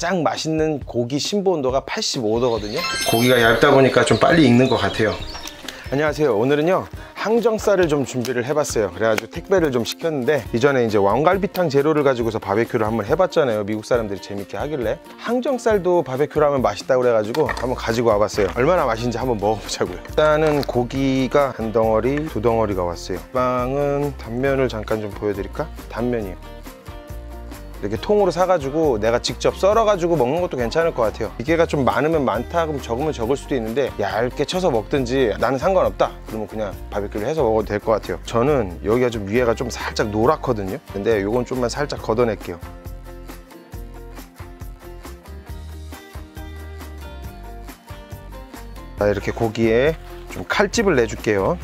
가장 맛있는 고기 신부 온도가 85도거든요. 고기가 얇다 보니까 좀 빨리 익는 것 같아요. 안녕하세요. 오늘은요 항정살을 좀 준비를 해봤어요. 그래가지고 택배를 좀 시켰는데 이전에 이제 왕갈비탕 재료를 가지고서 바베큐를 한번 해봤잖아요. 미국 사람들이 재밌게 하길래. 항정살도 바베큐를 하면 맛있다고 그래가지고 한번 가지고 와봤어요. 얼마나 맛있는지 한번 먹어보자고요. 일단은 고기가 한 덩어리 두 덩어리가 왔어요. 빵은 단면을 잠깐 좀 보여드릴까? 단면이요 이렇게 통으로 사가지고 내가 직접 썰어가지고 먹는 것도 괜찮을 것 같아요. 기계가 좀 많으면 많다 그럼 적으면 적을 수도 있는데 얇게 쳐서 먹든지 나는 상관없다. 그러면 그냥 바베큐를 해서 먹어도 될 것 같아요. 저는 여기가 좀 위에가 좀 살짝 노랗거든요. 근데 이건 좀만 살짝 걷어낼게요. 자 이렇게 고기에 좀 칼집을 내줄게요.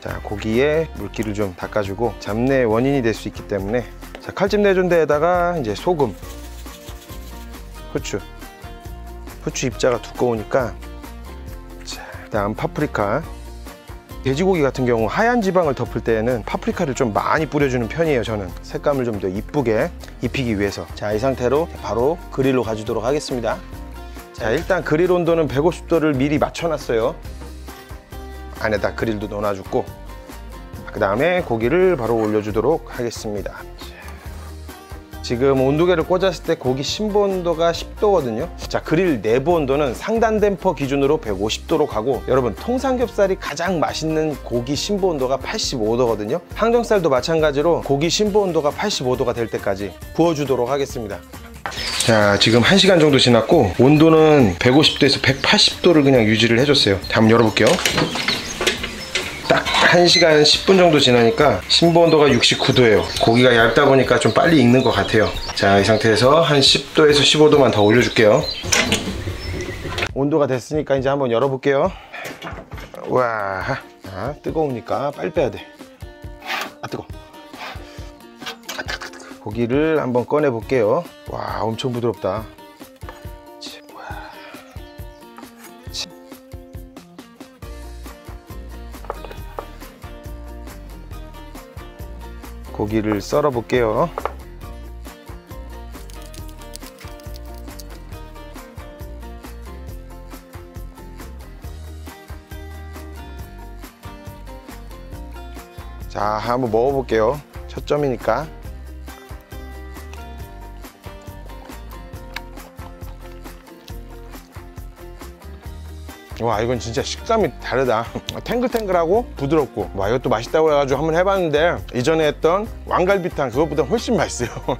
자 고기에 물기를 좀 닦아주고 잡내 원인이 될 수 있기 때문에 자 칼집 내준 데에다가 이제 소금 후추. 후추 입자가 두꺼우니까. 자 다음 파프리카. 돼지고기 같은 경우 하얀 지방을 덮을 때에는 파프리카를 좀 많이 뿌려주는 편이에요 저는. 색감을 좀 더 이쁘게 입히기 위해서. 자 이 상태로 바로 그릴로 가주도록 하겠습니다. 자 일단 그릴 온도는 150도를 미리 맞춰놨어요. 안에다 그릴도 넣어놔주고. 그 다음에 고기를 바로 올려주도록 하겠습니다 지금 온도계를 꽂았을 때 고기 심부 온도가 10도거든요. 자 그릴 내부 온도는 상단 댐퍼 기준으로 150도로 가고 여러분 통삼겹살이 가장 맛있는 고기 심부 온도가 85도거든요. 항정살도 마찬가지로 고기 심부 온도가 85도가 될 때까지 구워주도록 하겠습니다. 자 지금 1시간 정도 지났고 온도는 150도에서 180도를 그냥 유지를 해줬어요. 한번 열어볼게요 딱 1시간 10분 정도 지나니까 심부 온도가 69도예요. 고기가 얇다 보니까 좀 빨리 익는 것 같아요. 자 이 상태에서 한 10도에서 15도만 더 올려줄게요. 온도가 됐으니까 이제 한번 열어볼게요. 와 아, 뜨거우니까 빨리 빼야 돼아 뜨거. 고기를 한번 꺼내 볼게요. 와 엄청 부드럽다 고기를 썰어 볼게요. 자 한번 먹어 볼게요. 첫 점이니까 와 이건 진짜 식감이 다르다. 탱글탱글하고 부드럽고. 와 이것도 맛있다고 해가지고 한번 해봤는데 이전에 했던 왕갈비탕 그것보다 훨씬 맛있어요.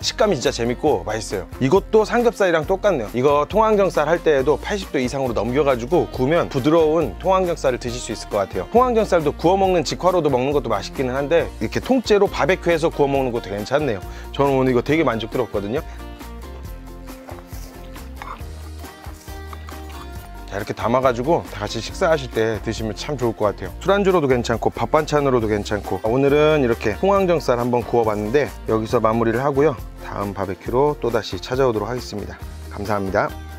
식감이 진짜 재밌고 맛있어요. 이것도 삼겹살이랑 똑같네요. 이거 통항정살 할 때에도 80도 이상으로 넘겨가지고 구우면 부드러운 통항정살을 드실 수 있을 것 같아요. 통항정살도 구워 먹는 직화로도 먹는 것도 맛있기는 한데 이렇게 통째로 바베큐해서 구워 먹는 것도 괜찮네요. 저는 오늘 이거 되게 만족스럽거든요 이렇게 담아가지고 다 같이 식사하실 때 드시면 참 좋을 것 같아요. 술안주로도 괜찮고 밥 반찬으로도 괜찮고. 오늘은 이렇게 홍황정살 한번 구워봤는데 여기서 마무리를 하고요. 다음 바베큐로 또다시 찾아오도록 하겠습니다. 감사합니다